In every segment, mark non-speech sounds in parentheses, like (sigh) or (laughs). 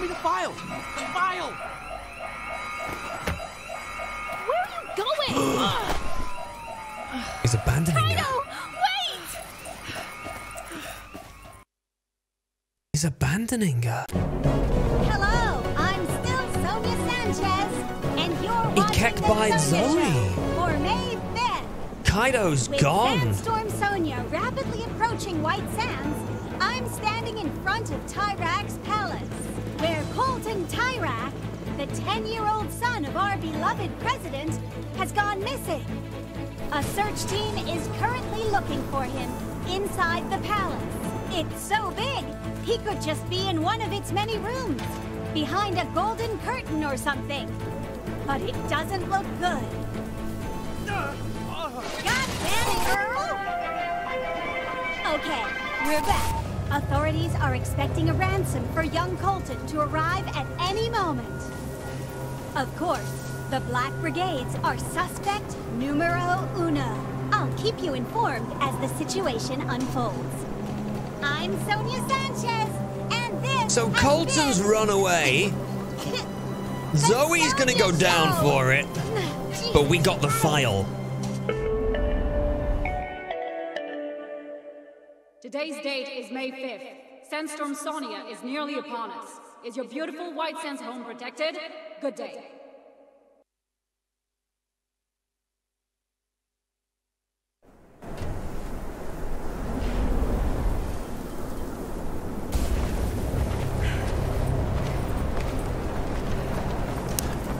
me the file. The file. Where are you going? (gasps) He's abandoning her. Kaito, wait! He's abandoning her. Hello, I'm still Sonia Sanchez, and you're He watching kept the by Sonia Zoe. Show for May 5th. Kaito's With gone. Sandstorm Sonia rapidly approaching White Sands, I'm standing in front of Tyrak's palace, where Colton Tyrak, the 10-year-old son of our beloved president, has gone missing. A search team is currently looking for him inside the palace. It's so big, he could just be in one of its many rooms, behind a golden curtain or something. But it doesn't look good. God damn it, Earl! Okay, we're back. Authorities are expecting a ransom for young Colton to arrive at any moment. Of course, the Black Brigades are suspect numero uno. I'll keep you informed as the situation unfolds. I'm Sonia Sanchez, and this So Colton's run away. (laughs) Zoe's gonna go down for it. (laughs) But we got the file. Today's date is May 5th. Sandstorm Sonia is nearly upon us. Is your beautiful White Sands home protected? Good day.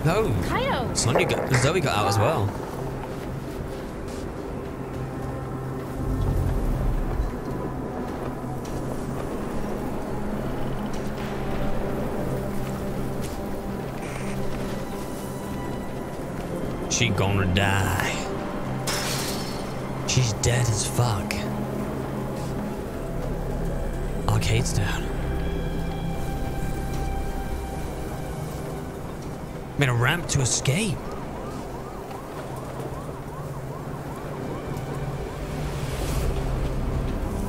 No. Kaito! Sonya got Zoe got out as well. She gonna die. She's dead as fuck. Arcade's down. Made a ramp to escape.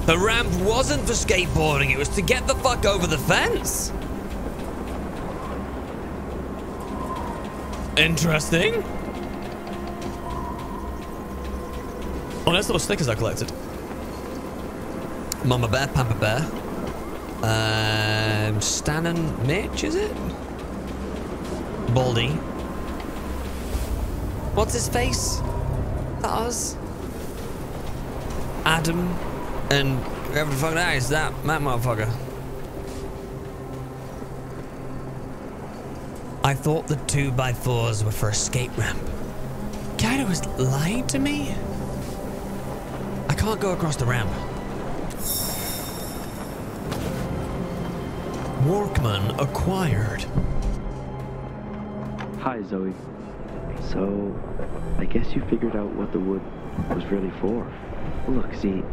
The ramp wasn't for skateboarding, it was to get the fuck over the fence. Interesting. Oh, nice little stickers I collected. Mama Bear, Pampa Bear. Um, Stan and Mitch, is it? Baldy. What's his face? That us? Adam and whoever the fuck that is, that, that motherfucker. I thought the 2x4s were for escape ramp. Kaito was lying to me? Can't go across the ramp. Workman acquired. Hi, Zoe. So, I guess you figured out what the wood was really for. Look, see,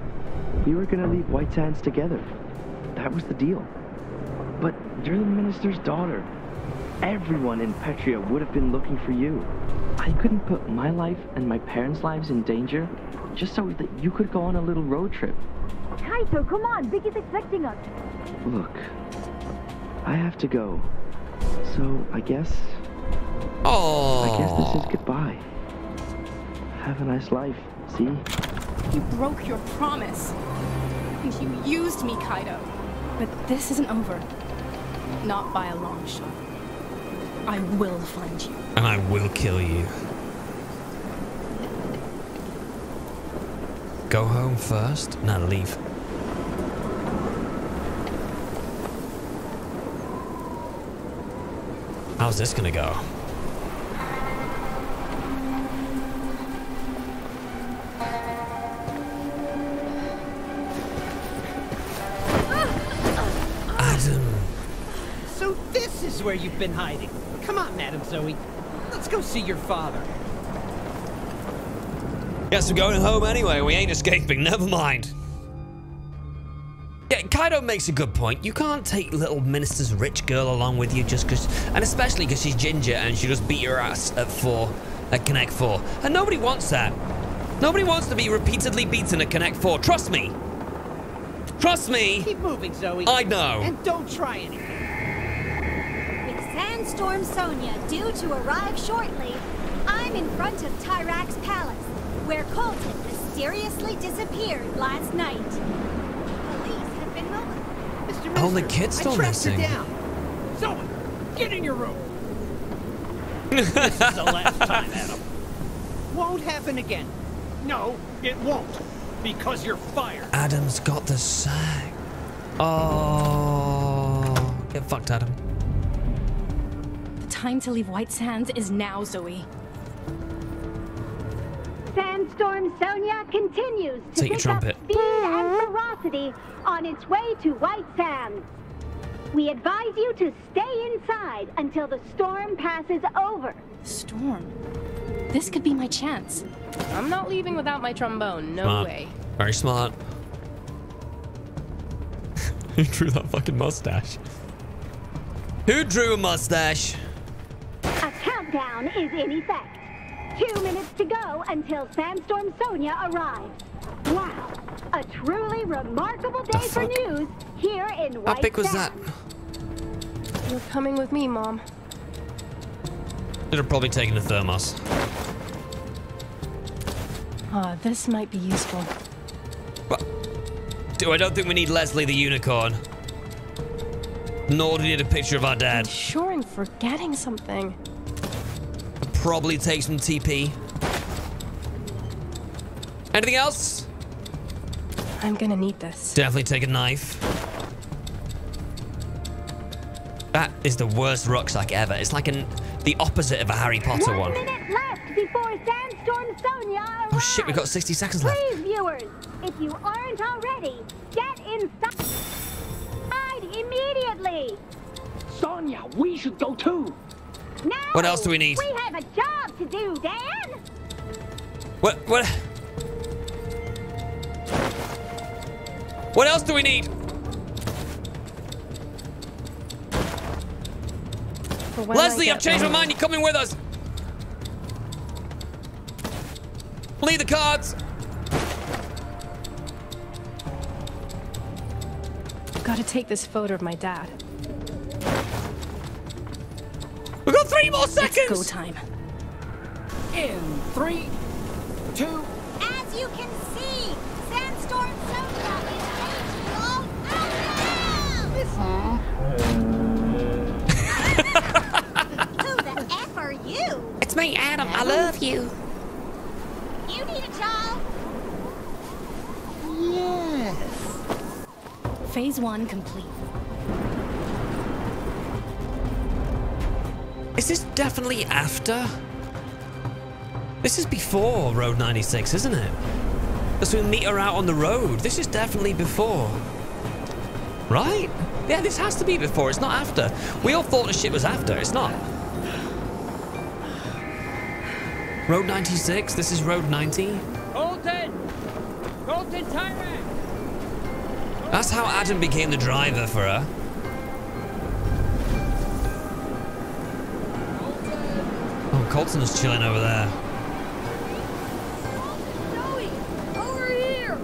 we were gonna leave White Sands together. That was the deal. But you're the minister's daughter. Everyone in Petria would have been looking for you. I couldn't put my life and my parents' lives in danger just so that you could go on a little road trip. Kaito, come on, Vicky's expecting us. Look, I have to go. So, I guess Oh. I guess this is goodbye. Have a nice life, see? You broke your promise. And you used me, Kaito. But this isn't over. Not by a long shot. I will find you. And I will kill you. Go home first? No, leave. How's this gonna go? Adam. So this is where you've been hiding. Come on, Madam Zoe. Let's go see your father. Guess we're going home anyway. We ain't escaping. (laughs) Never mind. Yeah, Kaito makes a good point. You can't take little minister's rich girl along with you just because, and especially because she's ginger and she just beat your ass at four, at Connect Four. And nobody wants that. Nobody wants to be repeatedly beaten at Connect Four. Trust me. Trust me. Keep moving, Zoe. I know. And don't try anything. With Sandstorm Sonia due to arrive shortly, I'm in front of Tyrak's Palace, where Colton mysteriously disappeared last night. Police have been mobilized. Mr. Oh, the Minister, kid's still I tracked her missing. down. Zoe, get in your room. (laughs) this is the last time, Adam. Won't happen again. No, it won't. Because you're fired. Adam's got the sack. Oh. Get fucked, Adam. The time to leave White Sands is now, Zoe. Sandstorm Sonia continues to Take your pick trumpet. up speed and ferocity on its way to White Sands. We advise you to stay inside until the storm passes over. Storm. This could be my chance. I'm not leaving without my trombone. No Smart. way. Very smart. (laughs) Who drew that fucking mustache? Who drew a mustache? A countdown is in effect. Two minutes to go until Sandstorm Sonia arrives. Wow, a truly remarkable day for news here in White How big was that? You're coming with me, Mom. Should have probably taken the thermos. Ah, this might be useful. But do I don't think we need Leslie the unicorn. Nor do we need a picture of our I'm dad. sure I'm forgetting something. Probably take some TP. Anything else? I'm gonna need this. Definitely take a knife. That is the worst rucksack ever. It's like an the opposite of a Harry Potter One one. minute left before Sandstorm Sonia arrives. Oh shit, we've got 60 seconds left. Please, viewers, if you aren't already, get inside immediately. Sonia, we should go too. Now, What else do we need? We have a job to do, Dan. What what What else do we need? For when I Leslie, I've changed my mind. You're coming with us. Leave the cards. Gotta take this photo of my dad. Three more It's go seconds. time. In three, two, As you can see, Sandstorm Sonia is raging all out Who the F are you? It's me, Adam. I love you. You need a job? Yes. Phase one complete. This is this definitely after? This is before Road 96, isn't it? Because we meet her out on the road. This is definitely before. Right? Yeah, this has to be before. It's not after. We all thought the shit was after. It's not. Road 96. This is Road 90. Colton! Colton Tyrant! That's how Adam became the driver for her. Colton's chilling over there. Over here.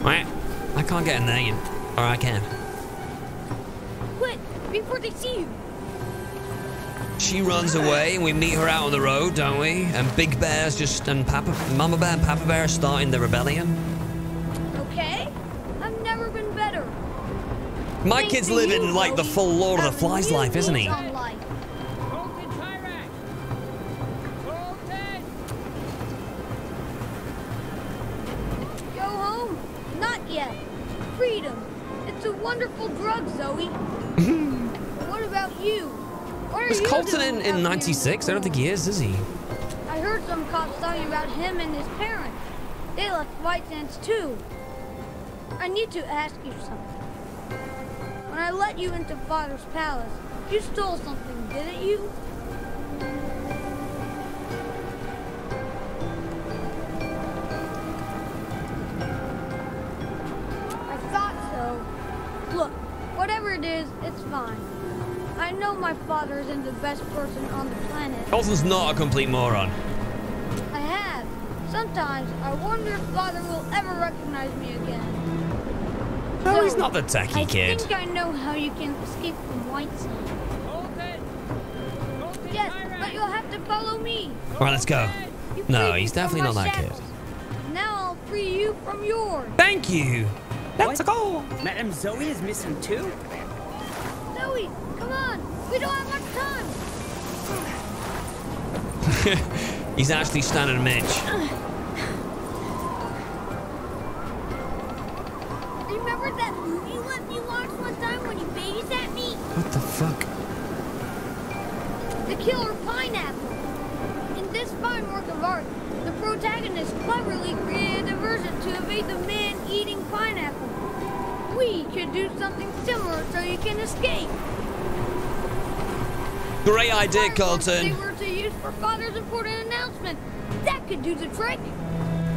Right. I can't get in there yet. Or I can. Quit before they see you. She runs away and we meet her out on the road, don't we? And Big Bear's just, and Papa, Mama Bear and Papa Bear are starting the rebellion. Okay? I've never been better. My Thanks kid's living like the full Lord of the Flies life, isn't he? 96? I don't think he is, is he? I heard some cops talking about him and his parents. They left White Sands too. I need to ask you something. When I let you into Father's palace, you stole something, didn't you? Father isn't the best person on the planet. Colton's not a complete moron. I have. Sometimes I wonder if Father will ever recognize me again. No, he's not the techie I kid. I think I know how you can escape from White Sands. Yes, but you'll have to follow me. All right, let's go. You No, he's definitely not my that kid. Now I'll free you from yours. Thank you. Let's What? go. Madame Zoe is missing too? Zoe, come on. We don't have much time. He's actually standing a Mitch. Remember that movie you let me watch one time when you babysat me? What the fuck? The Killer Pineapple. In this fine work of art, the protagonist cleverly created a version to evade the man-eating pineapple. We could do something similar so you can escape. Great idea, Colton. were to use for Father's important announcement. That could do the trick.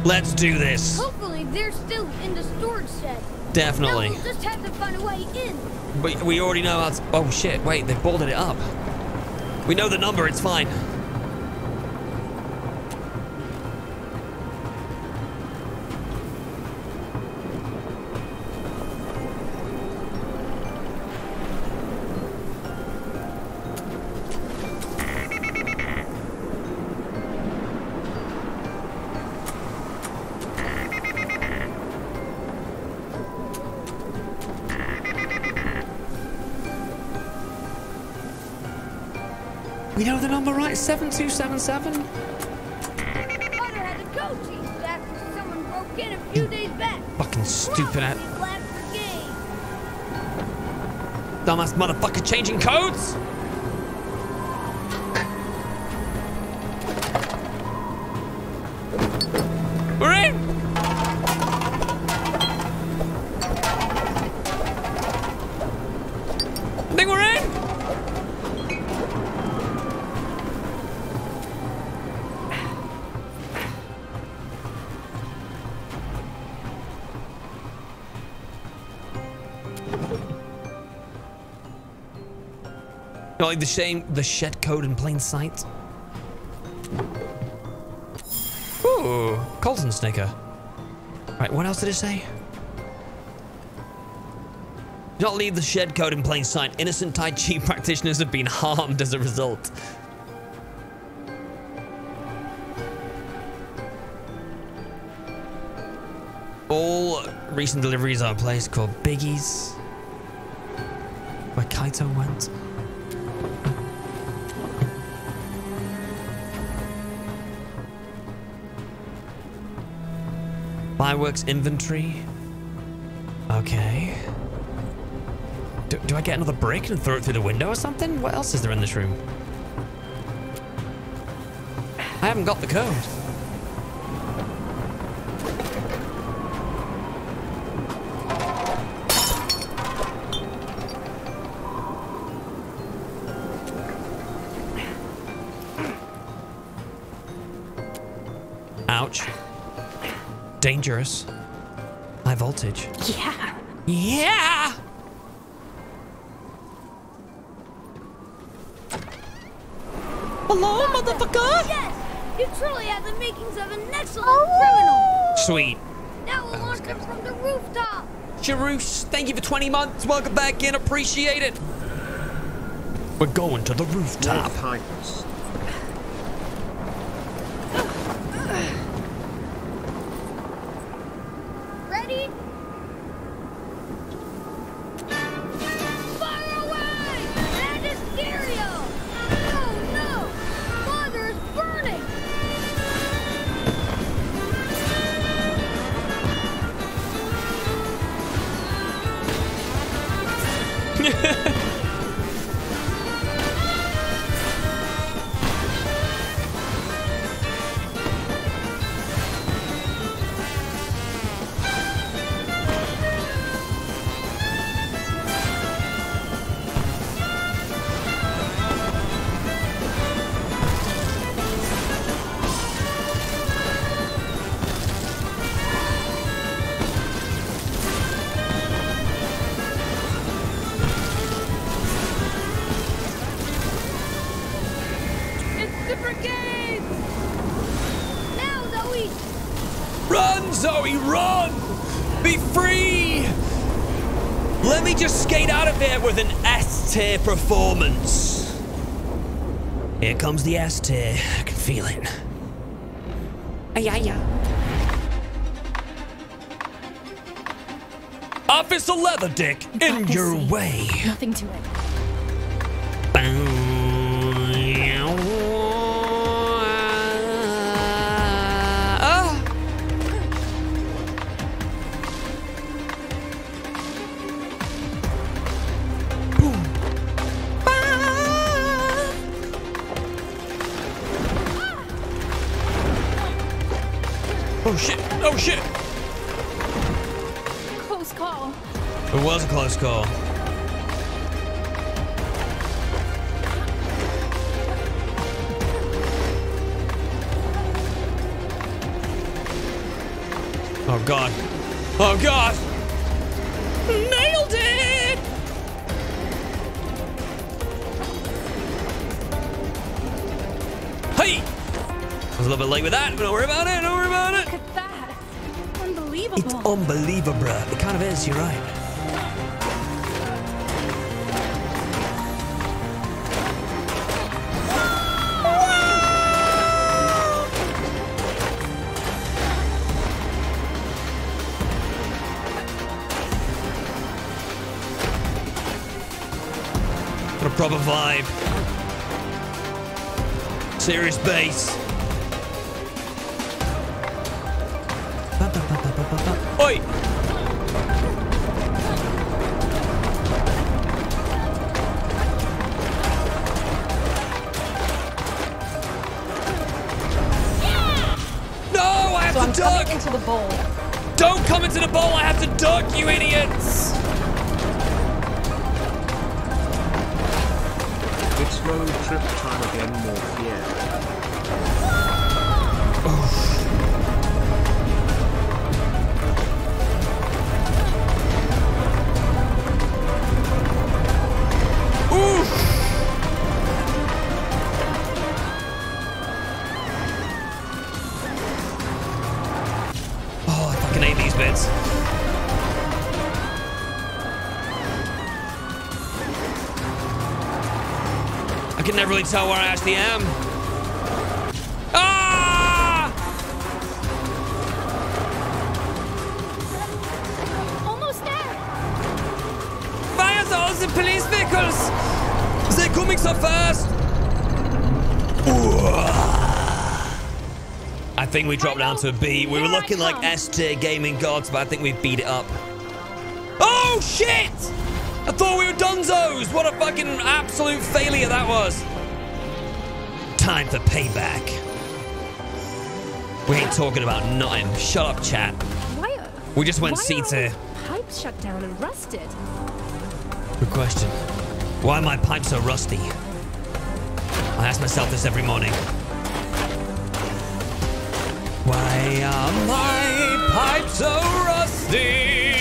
Let's do this. Hopefully, they're still in the storage shed. Definitely. Now we'll just have to find a way in. But we already know how to... Oh, shit. Wait, they bolted it up. We know the number. It's fine. 7277? Fucking stupid ass. Dumbass motherfucker changing codes? Like the shame, the shed code in plain sight. Ooh, Colton Snicker. Right, what else did it say? Do not leave the shed code in plain sight. Innocent Tai Chi (laughs) practitioners have been harmed as a result. All recent deliveries are a place called Biggie's, where Kaito went. Fireworks inventory. Okay. Do, do I get another brick and throw it through the window or something? What else is there in this room? I haven't got the code. Ouch. Dangerous. High voltage. Yeah. Yeah! Hello, motherfucker! Yes! You truly have the makings of an excellent oh. criminal! Sweet. Now we'll launch him from the rooftop! Charoos, thank you for 20 months. Welcome back in. Appreciate it. We're going to the rooftop. S tier performance. Here comes the S tier. I can feel it. Ay, ay, ay. Officer Leatherdick, in your way. Nothing to it. Vibe. Serious bass. Oi! No, I have So I'm to duck! into the bowl. Don't come into the bowl, I have to duck, you idiots! Road trip time again, Morphier. I can never really tell where I actually am. Ah! Almost there. Fire those police vehicles! They're coming so fast! I think we dropped down to a B. We were looking like. S tier gaming gods, but I think we've beat it up. Oh shit! I thought we were dunzos! What a fucking absolute failure that was! Time for payback. We ain't talking about nothing. Shut up, chat. Why? are- We just went are all Pipes shut down and rusted. Good question. Why are my pipes so rusty? I ask myself this every morning. Why are my pipes so rusty?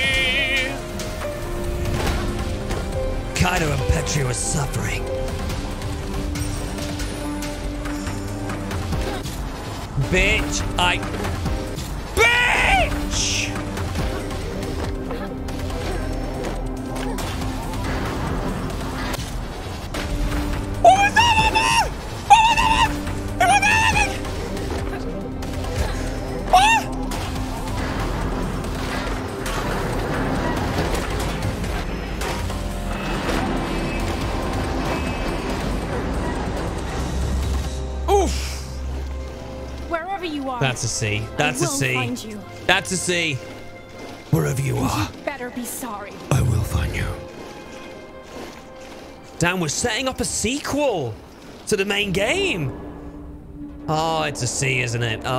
Kaito and Petri were suffering. Bitch, I. That's a C. That's a C. you. That's a C. Wherever you are, Better be sorry. I will find you. Damn, we're setting up a sequel to the main game. Oh, it's a C, isn't it? Oh.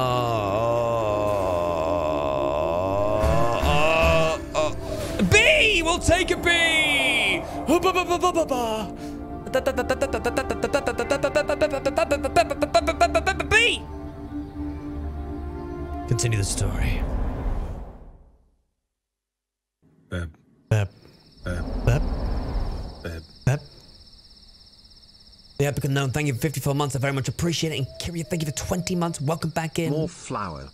oh, oh. oh. B! We'll take a B! B! Continue the story. Beb. Bep. Beb. Bep. Beb. Bep. The Epic Unknown, thank you for 54 months. I very much appreciate it. And Kyria, thank you for 20 months. Welcome back in. More flour.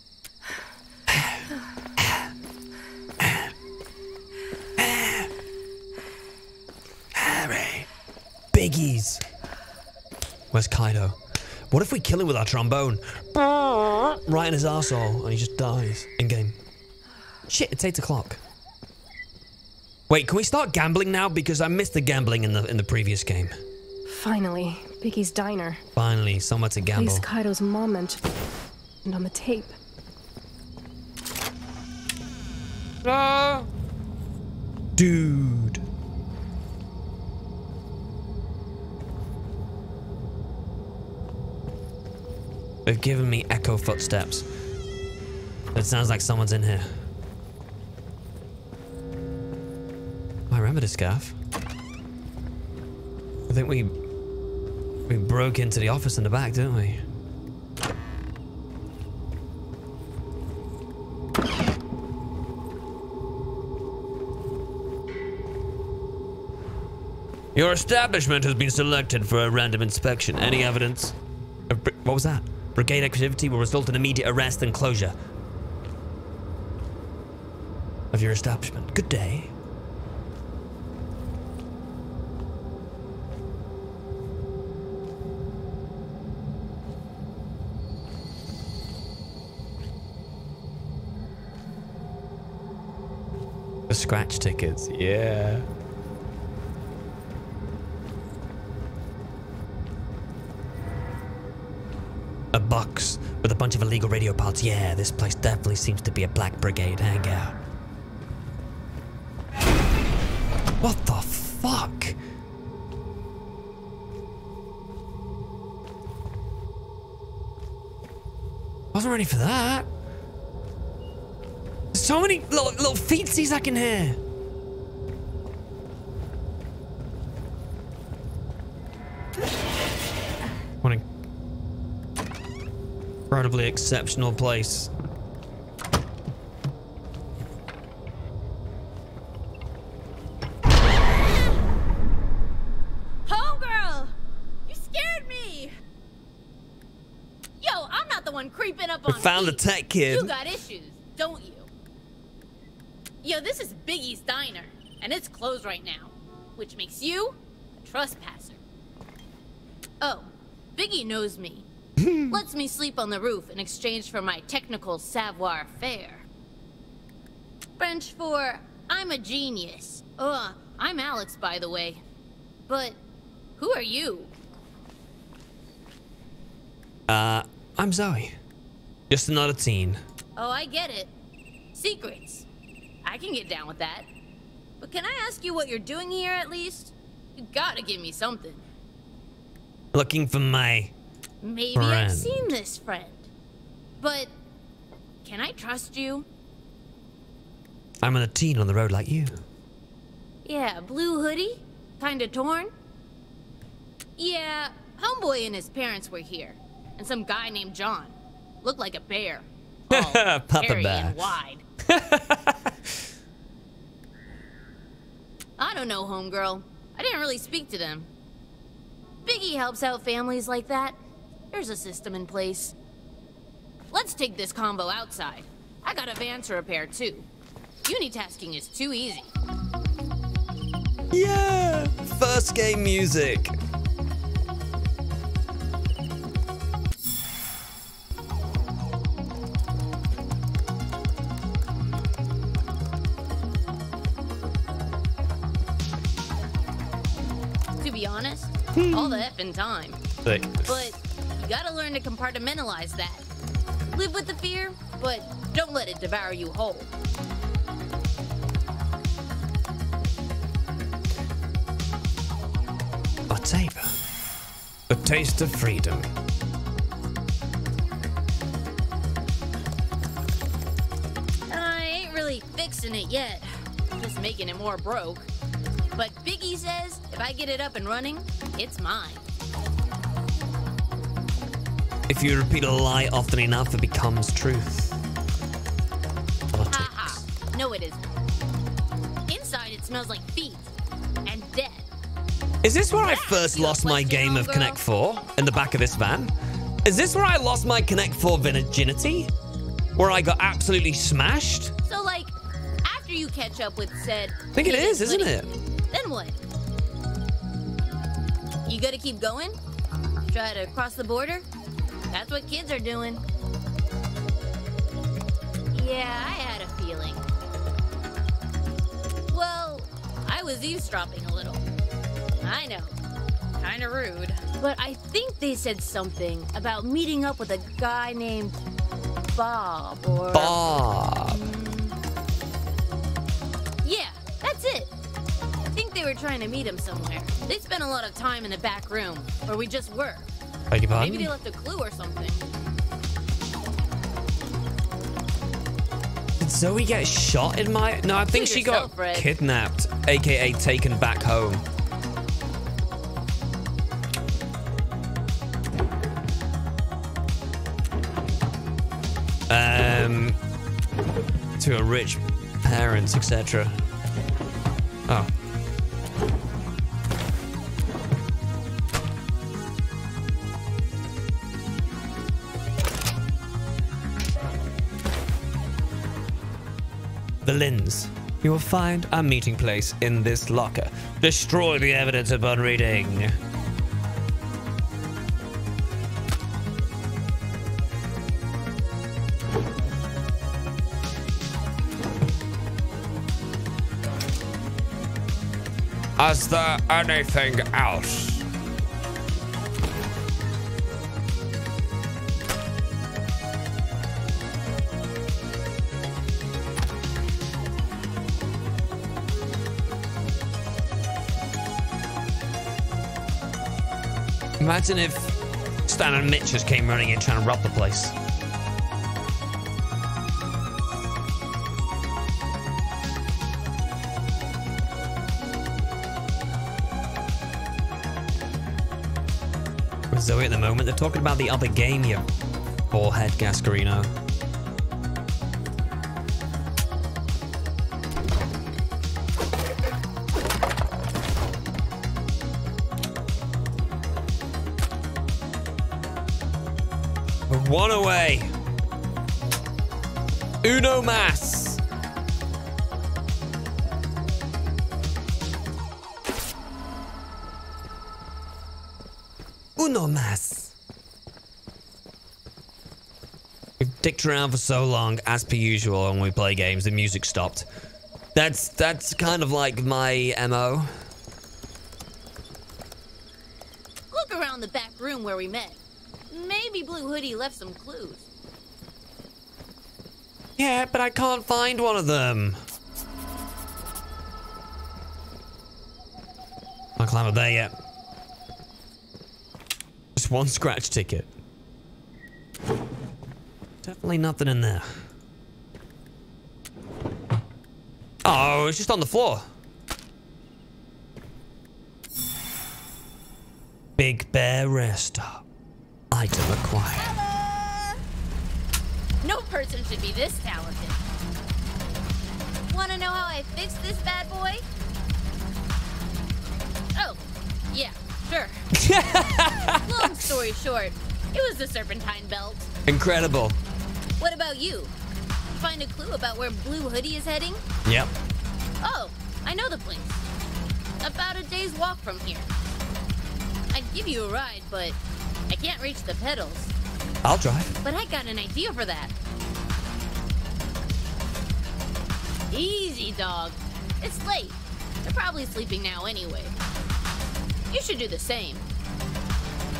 Harry. Biggies. Where's Kaito? What if we kill him with our trombone? Right in his arsehole and he just dies in game. Shit, it's 8 o'clock. Wait, can we start gambling now? Because I missed the gambling in the in the previous game. Finally, Biggie's diner. Finally, somewhere to gamble. Place Kaito's mom mentioned. And on the tape. No. Dude. They've given me echo footsteps. It sounds like someone's in here. I remember this gaff. I think we we broke into the office in the back, didn't we? Your establishment has been selected for a random inspection. Any evidence? What was that? Brigade activity will result in immediate arrest and closure of your establishment. Good day. The scratch tickets, yeah. A box with a bunch of illegal radio parts. Yeah, this place definitely seems to be a Black Brigade hangout. What the fuck? Wasn't ready for that. So many little, little feetsies I can hear. Incredibly exceptional place. Homegirl! You scared me! Yo, I'm not the one creeping up We on found the tech kid. You got issues, don't you? Yo, this is Biggie's Diner, and it's closed right now, which makes you a trespasser. Oh, Biggie knows me. (laughs) Lets me sleep on the roof in exchange for my technical savoir faire. French for I'm a genius. Ugh, I'm Alex, by the way. But who are you? Uh, I'm Zoe. Just another teen. Oh, I get it. Secrets. I can get down with that. But can I ask you what you're doing here at least? You gotta give me something. Looking for my Maybe Friend. I've seen this friend. But can I trust you? I'm a teen on the road like you. Yeah, blue hoodie? Kinda torn? Yeah, homeboy and his parents were here. And some guy named John. Looked like a bear. (laughs) Papa Bear. and wide. I don't know, homegirl. I didn't really speak to them. Biggie helps out families like that. There's a system in place. Let's take this combo outside. I got a van to repair too. Unitasking is too easy. Yeah! First game music. To be honest, hmm. all the effing time. Sick. But gotta learn to compartmentalize that. Live with the fear, but don't let it devour you whole. A tape. A taste of freedom. I ain't really fixing it yet, just making it more broke. But Biggie says if I get it up and running, it's mine. If you repeat a lie often enough, it becomes truth. Politics. Haha. No, it isn't. Inside, it smells like feet and death. Is this where I first lost my game of Connect 4? In the back of this van? Is this where I lost my Connect 4 virginity? Where I got absolutely smashed? So, like, after you catch up with said. I think it is, isn't it? Then what? You gotta keep going? Try to cross the border? That's what kids are doing. Yeah, I had a feeling. Well, I was eavesdropping a little. I know. Kinda rude. But I think they said something about meeting up with a guy named Bob or. Bob. Hmm. Yeah, that's it. I think they were trying to meet him somewhere. They spent a lot of time in the back room, where we just were. Beg your pardon? Maybe they left a clue or something. Did Zoe get shot in my... No, I think she yourself, got kidnapped, aka taken back home. Um, to a rich parents, etc. Lins. You will find our meeting place in this locker. Destroy the evidence upon reading. Is there anything else? Imagine if Stan and Mitch just came running in trying to rob the place. Zoe at the moment, they're talking about the other game, you forehead Gascarino. Around for so long, as per usual, when we play games, the music stopped. That's that's kind of like my MO. Look around the back room where we met. Maybe Blue Hoodie left some clues. Yeah, but I can't find one of them. Can't climb up there yet. Just one scratch ticket. Definitely nothing in there. Oh, it's just on the floor. Big Bear Rest Stop. Item acquired. No person should be this talented. Wanna know how I fixed this bad boy? Oh, yeah, sure. (laughs) Long story short, it was the serpentine belt. Incredible. What about you? Find a clue about where Blue Hoodie is heading? Yep. Oh, I know the place. About a day's walk from here. I'd give you a ride, but I can't reach the pedals. I'll drive. But I got an idea for that. Easy, dog. It's late. They're probably sleeping now anyway. You should do the same.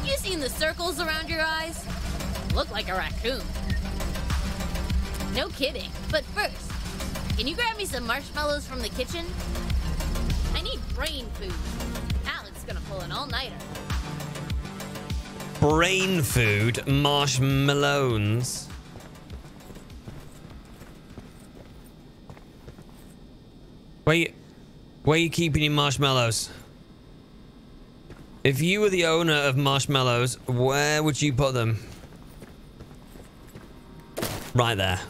You seen the circles around your eyes? Look like a raccoon. No kidding. But first, can you grab me some marshmallows from the kitchen? I need brain food. Alec's gonna pull an all-nighter. Brain food, marshmallows. Where you, where you keeping your marshmallows? If you were the owner of marshmallows, where would you put them? Right there.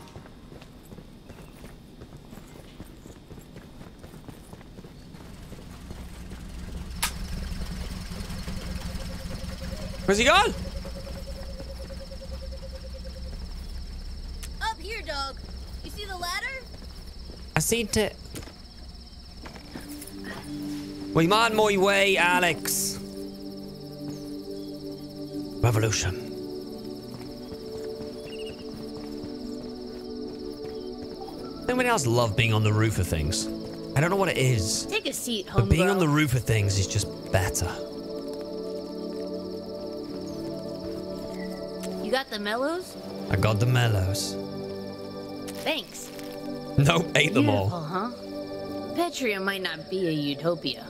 Where's he gone? Up here, dog. You see the ladder? I seen it. We might my way, Alex. Revolution. Anybody else love being on the roof of things? I don't know what it is, Take a seat, but being homegirl. on the roof of things is just better. Got the mellows? I got the mellows. Thanks. Nope, ate them Beautiful, all. huh? Petria might not be a utopia,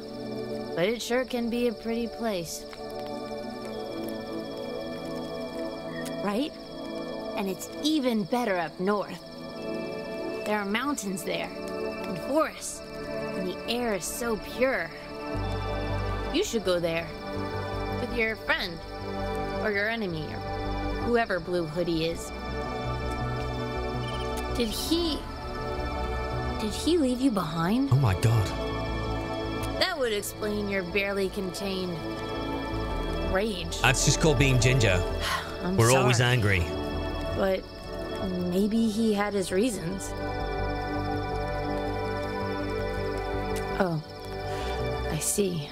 but it sure can be a pretty place. Right? And it's even better up north. There are mountains there, and forests, and the air is so pure. You should go there with your friend, or your enemy, or whoever Blue Hoodie is. Did he. Did he leave you behind? Oh my god. That would explain your barely contained rage. That's just called being ginger. (sighs) I'm We're always angry. But maybe he had his reasons. Oh, I see.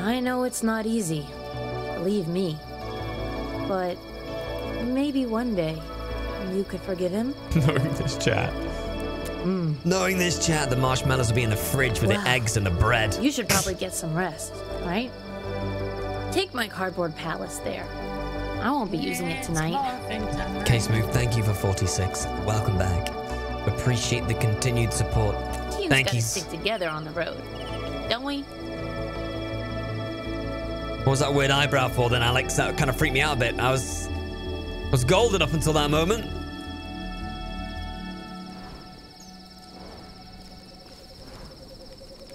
I know it's not easy, believe me. But maybe one day you could forgive him? (laughs) Knowing this chat. Hmm. Knowing this chat, the marshmallows will be in the fridge with Wow. the eggs and the bread. You should probably get some rest, right? Take my cardboard palace there. I won't be using it tonight. Case Move, thank you for 46. Welcome back. Appreciate the continued support. Teams Thank gotta you. stick together on the road, don't we? What was that weird eyebrow for then, Alex? That kind of freaked me out a bit. I was was golden up until that moment.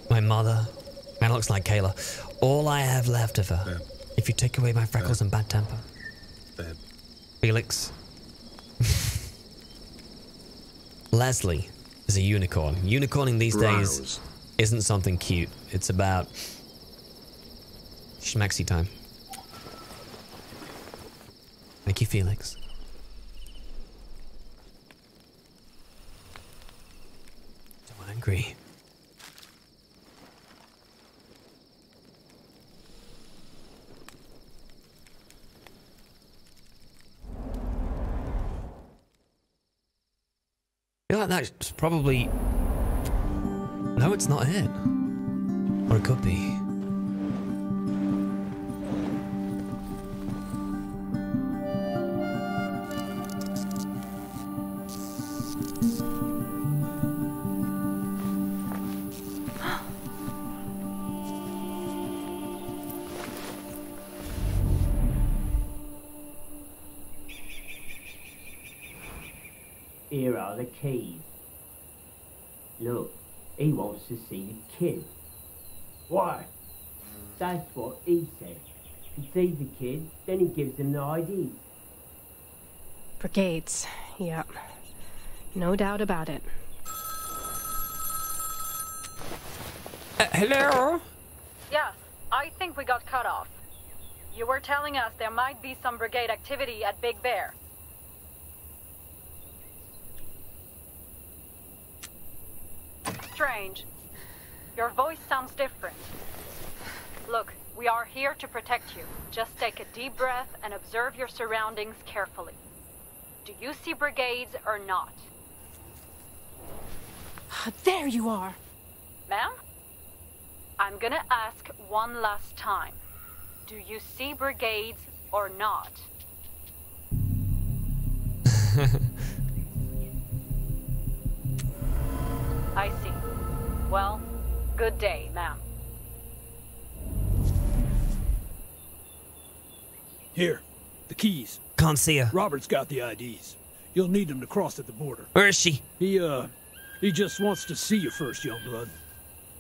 My mother. Man, looks like Kayla. All I have left of her. If you take away my freckles and bad temper. Felix. (laughs) Leslie is a unicorn. Unicorning these days isn't something cute. It's about schmexy time. Thank you, Felix. So angry. I feel like that's probably. No, it's not it. Or it could be. Here are the keys. Look, he wants to see the kid. Why? That's what he said. He sees the kid, then he gives him the ID. Brigades. Yep. No doubt about it. Uh, hello? Yes, I think we got cut off. You were telling us there might be some brigade activity at Big Bear. Strange. Your voice sounds different. Look, we are here to protect you. Just take a deep breath and observe your surroundings carefully. Do you see brigades or not? Ah, there you are. Ma'am? I'm gonna ask one last time. Do you see brigades or not? (laughs) I see. Well, good day, ma'am. Here, the keys. Can't see her. Robert's got the IDs. You'll need them to cross at the border. Where is she? He, uh, he just wants to see you first, young blood.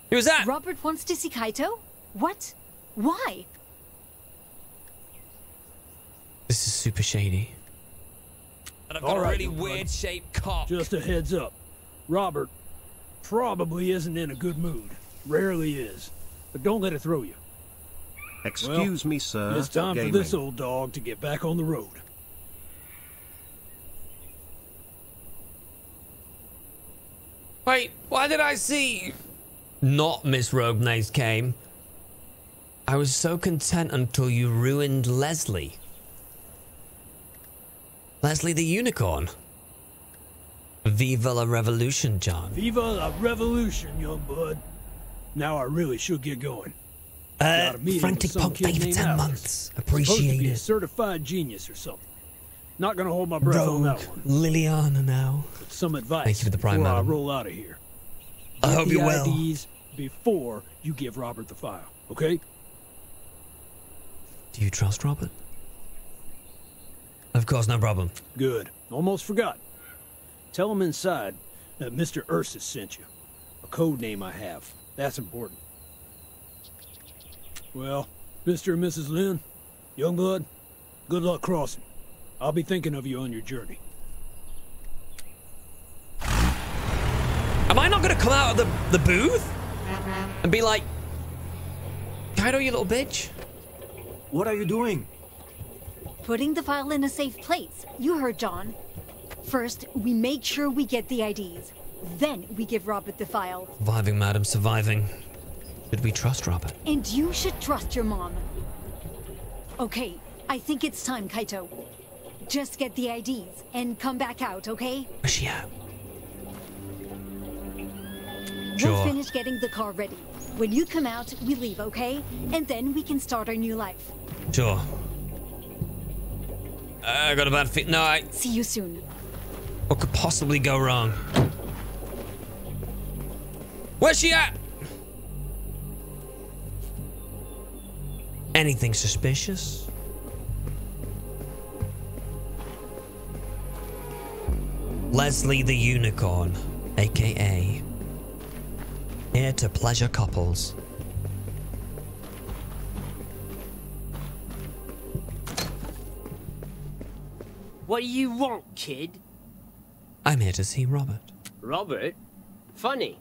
Who's that? Robert wants to see Kaito? What? Why? This is super shady. And I've got All a right, really young weird shaped cock. Just a heads up. Robert probably isn't in a good mood. Rarely is. But don't let it throw you. Excuse Well, me, sir. It's time Gaming. for this old dog to get back on the road. Wait, why did I see not Miss Rogue Nays came? I was so content until you ruined Leslie. Leslie the unicorn. Viva la revolution, John. Viva la revolution, young bud. Now I really should get going. Uh, frantic punk, for 10 Alex. months. Appreciate it. certified genius or something. Not gonna hold my breath on that Rogue, one. Liliana now. But some advice Thank you for the prime, before I roll out of here. I Get hope the you will. IDs before you give Robert the file, okay? Do you trust Robert? Of course, no problem. Good. Almost forgot. Tell him inside that Mr. Ursus sent you. A code name I have. That's important. Well, Mr. and Mrs. Lynn, Youngblood, good luck crossing. I'll be thinking of you on your journey. Am I not going to come out of the, the booth and be like, Kaito, you little bitch? What are you doing? Putting the file in a safe place. You heard John. First, we make sure we get the IDs. Then we give Robert the file. Surviving, madam, surviving. Should we trust Robert? And you should trust your mom. Okay, I think it's time, Kaito. Just get the IDs and come back out, okay? Where's she at? We'll finish getting the car ready. When you come out, we leave, okay? And then we can start our new life. Sure. I got a bad fit. No, I. See you soon. What could possibly go wrong? Where's she at? Anything suspicious? Leslie the Unicorn, aka Here to Pleasure Couples. What do you want, kid? I'm here to see Robert. Robert? Funny.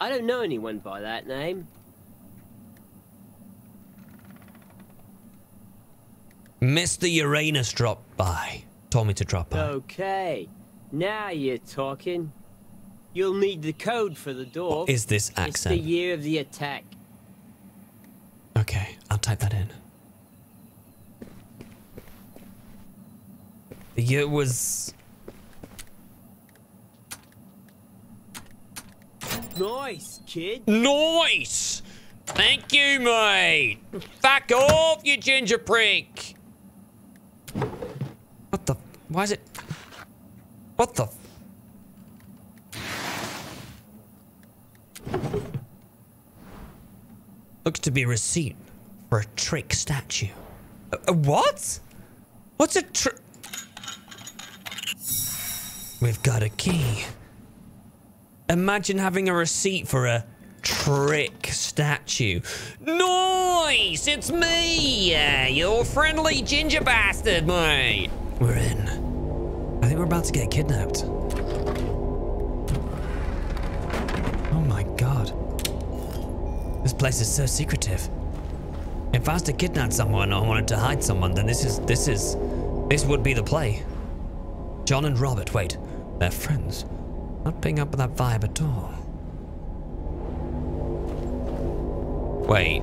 I don't know anyone by that name. Mr. Uranus dropped by. Told me to drop by. Okay. Now you're talking. You'll need the code for the door. What is this accent? It's the year of the attack. Okay, I'll type that in. The year was. Nice, kid. Nice! Thank you, mate! Fuck off, you ginger prick! What the. Why is it. What the. Looks to be a receipt for a trick statue. A, a what? What's a trick? We've got a key. Imagine having a receipt for a trick statue. Nice! It's me! Uh, your friendly ginger bastard, mate! We're in. I think we're about to get kidnapped. Oh my god. This place is so secretive. If I was to kidnap someone or wanted to hide someone, then this is this is this would be the play. John and Robert, wait, they're friends. Not picking up with that vibe at all. Wait,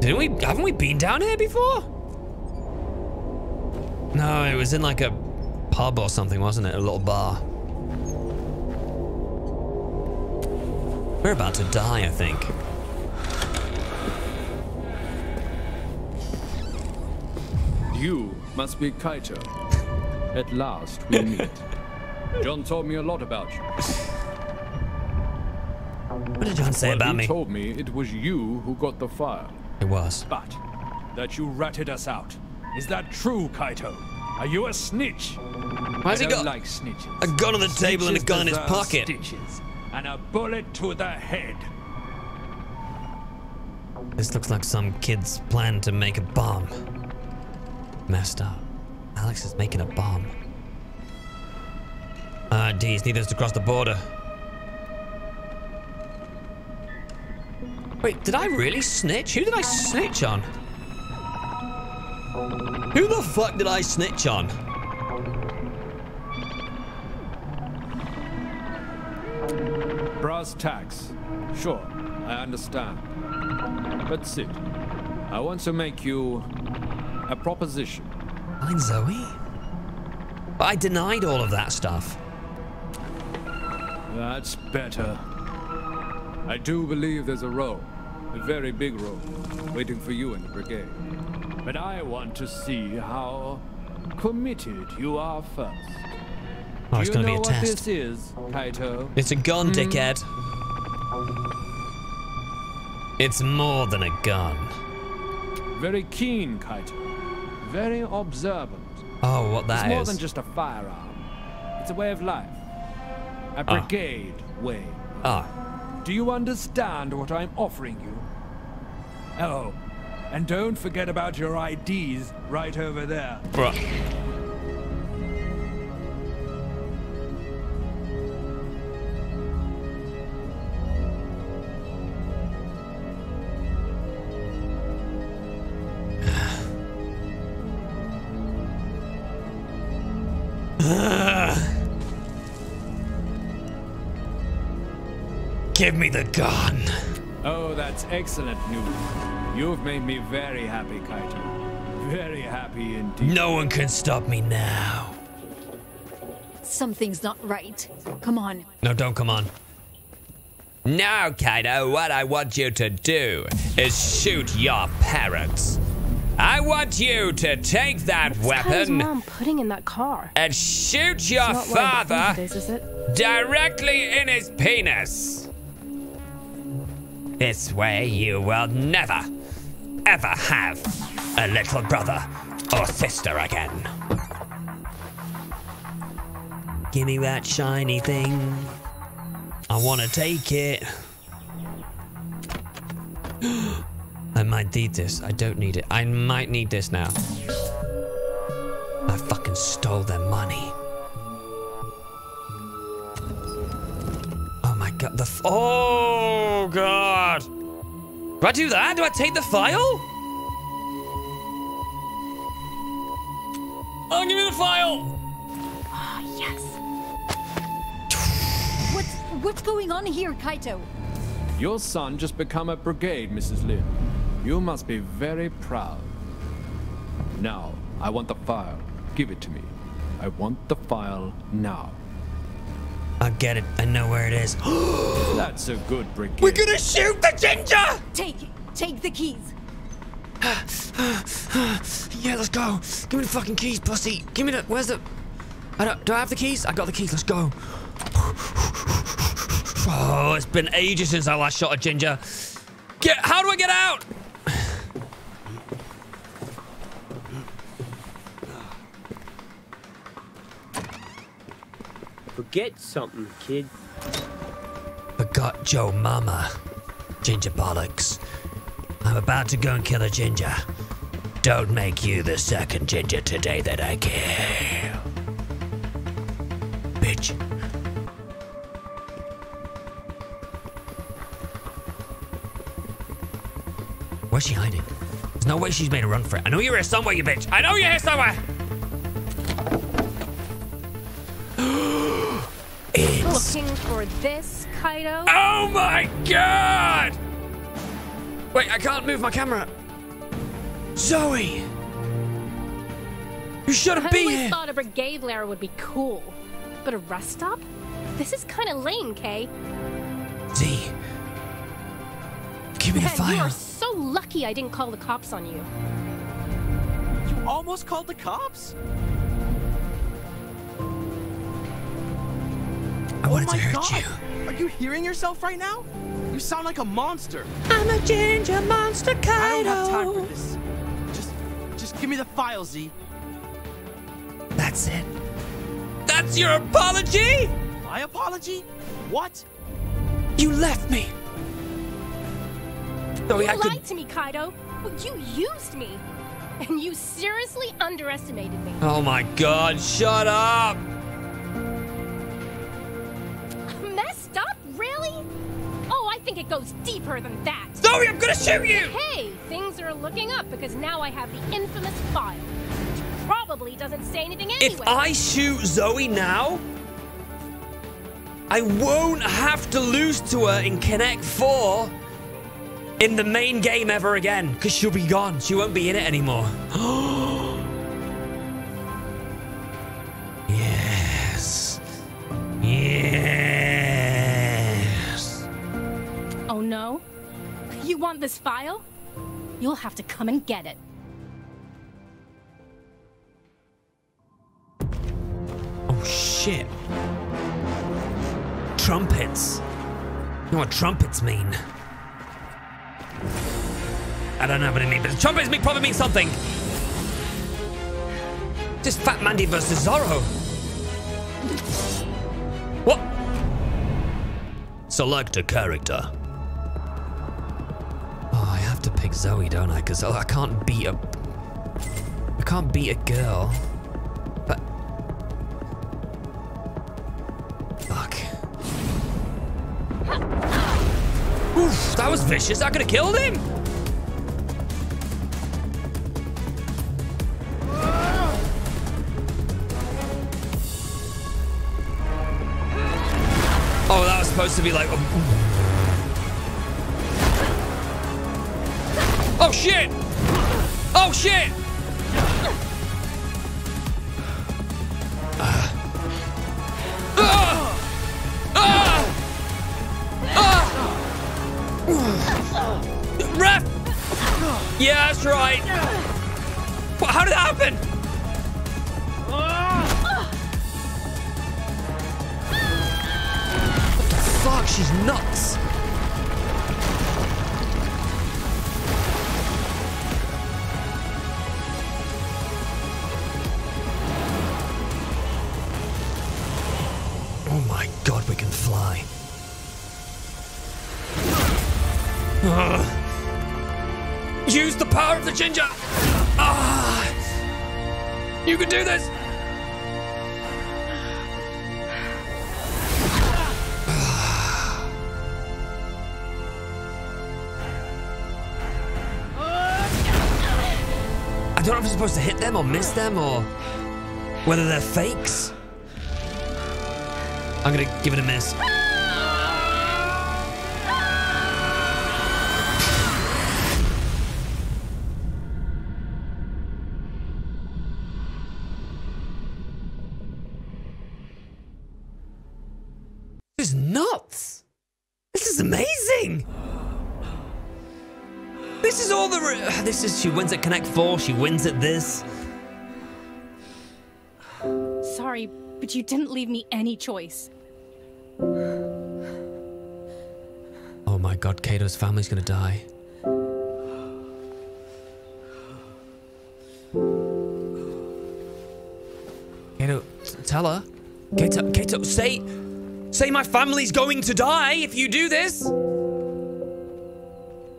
didn't we? Haven't we been down here before? No, it was in like a pub or something, wasn't it? A little bar. We're about to die, I think. You must be Kaito. At last we meet. (laughs) John told me a lot about you. What did John say well, about he me? told me it was you who got the file. It was. But that you ratted us out. Is that true, Kaito? Are you a snitch? Why's I he got like snitches. a gun on the table and a gun in his pocket? Stitches and a bullet to the head. This looks like some kid's plan to make a bomb. Messed up. Alex is making a bomb. Ah, D's need us to cross the border. Wait, did I really snitch? Who did I snitch on? Who the fuck did I snitch on? Brass tacks. Sure, I understand. But sit. I want to make you a proposition. Fine, Zoe. But I denied all of that stuff. That's better. I do believe there's a role, a very big role, waiting for you in the brigade. But I want to see how committed you are first. Oh, it's gonna be know a what test. this is, Kaito? It's a gun, Hmm? dickhead. It's more than a gun. Very keen, Kaito. Very observant. Oh, what that it's more than just a firearm. It's a way of life. A Ah. brigade way. Ah. Do you understand what I'm offering you? Oh, and don't forget about your IDs right over there. Bruh. Give me the gun. Oh, that's excellent news. You've made me very happy, Kaito. Very happy indeed. No one can stop me now. Something's not right. Come on. No, don't come on. Now, Kaito, what I want you to do is shoot your parents. I want you to take that What's Kaito's weapon mom putting in that car? and shoot your not what I think father it is, is directly in his penis. This way, you will never, ever have a little brother or sister again. Give me that shiny thing. I want to take it. (gasps) I might need this. I don't need it. I might need this now. I fucking stole their money. Oh my god, the. F- oh god! Do I do that? Do I take the file? Oh, give me the file! Ah, yes. What's what's going on here, Kaito? Your son just become a brigade, Mrs. Lin. You must be very proud. Now, I want the file. Give it to me. I want the file now. I get it. I know where it is. (gasps) That's a good brigade. We're gonna shoot the ginger! Take take the keys. (sighs) yeah, let's go. Give me the fucking keys, pussy. Give me the. Where's the? I don't. Do I have the keys? I got the keys. Let's go. (sighs) Oh, it's been ages since I last shot a ginger. Get. How do I get out? Forget something, kid. Forgot Joe Mama. Ginger bollocks. I'm about to go and kill a ginger. Don't make you the second ginger today that I kill. Bitch. Where's she hiding? There's no way she's made a run for it. I know you're here somewhere, you bitch. I know you're here somewhere. Looking for this, Kaito? Oh my god! Wait, I can't move my camera. Zoe! You shouldn't I be always here! thought a brigade lair would be cool. But a rest stop? This is kind of lame, Kay. Z. Give me the Man, you are so lucky I didn't call the cops on you. You almost called the cops? Wanted oh to my hurt God. you. Are you hearing yourself right now? You sound like a monster. I'm a ginger monster, Kaito. I don't have time for this. Just, just give me the file, Z. That's it. That's your apology? My apology? What? You left me. Zoe, you I could. lied to me, Kaito. You used me. And you seriously underestimated me. Oh my god, shut up! It goes deeper than that. Zoe, I'm gonna shoot you! Hey, things are looking up because now I have the infamous file. Which probably doesn't say anything anyway. If I shoot Zoe now, I won't have to lose to her in Connect 4 in the main game ever again because she'll be gone. She won't be in it anymore. (gasps) yes. Want this file? You'll have to come and get it. Oh shit. Trumpets. You know what trumpets mean? I don't know what it means, but trumpets mean, probably mean something. Just Fat Mandy versus Zorro. What? Select a character. Pick Zoe, don't I? Because oh, I can't beat a... I can't beat a girl. But... Fuck. Oof, that was vicious. I could have killed him. Oh, that was supposed to be like. Um, Oh shit! The ginger! Ah! You can do this! I don't know if I'm supposed to hit them or miss them or whether they're fakes. I'm gonna give it a miss. She wins at Connect Four. She wins at this. Sorry, but you didn't leave me any choice. Oh my God, Kato's family's gonna die. Kato, tell her. Kato, Kato, say, say my family's going to die if you do this.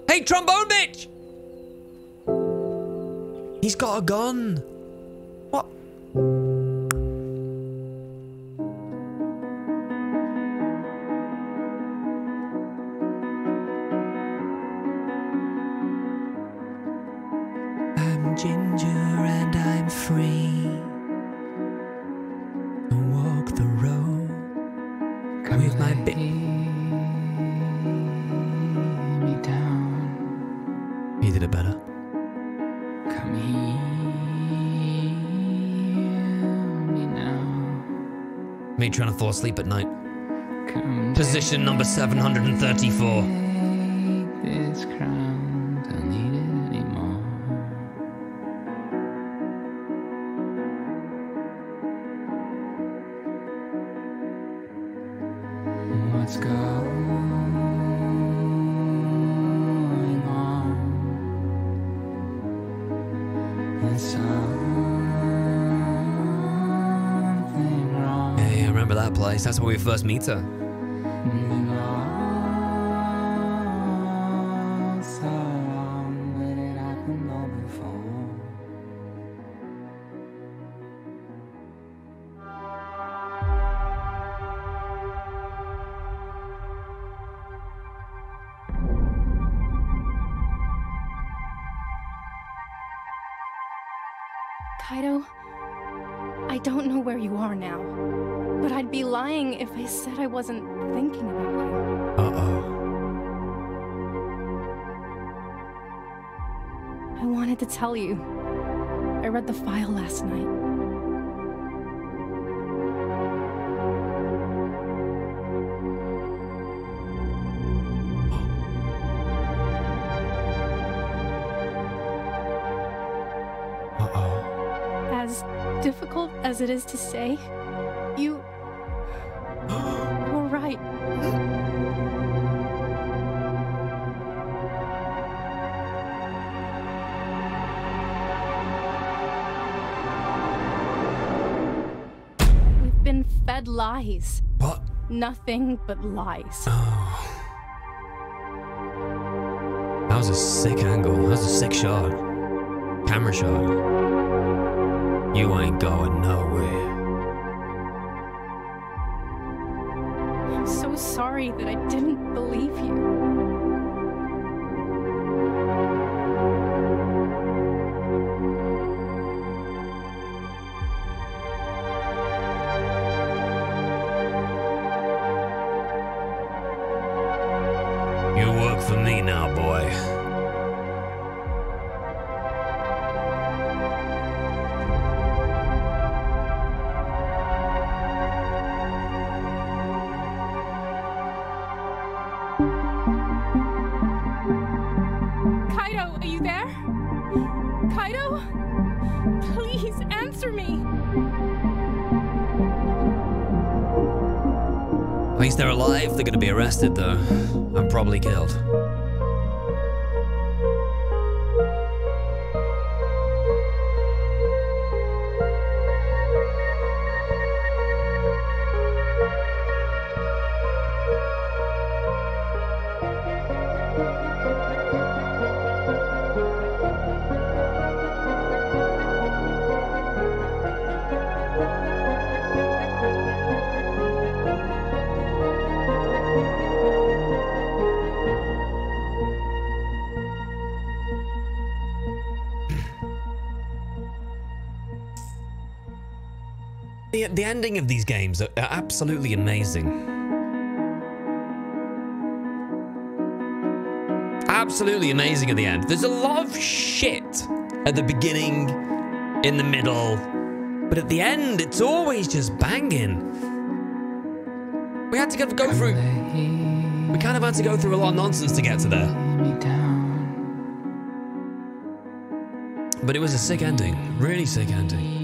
Hey, trombone bitch! He's got a gun. Trying to fall asleep at night. Position number 734. First meet her. Tell you. I read the file last night. (gasps) As difficult as it is to say, you lies. What? Nothing but lies. Oh. That was a sick angle. That was a sick shot. Camera shot. You ain't going nowhere. I'm so sorry that I didn't The, ending of these games are, are absolutely amazing. Absolutely amazing at the end. There's a lot of shit at the beginning, in the middle, but at the end, it's always just banging. We had to go through. We kind of had to go through a lot of nonsense to get to there. But it was a sick ending. Really sick ending.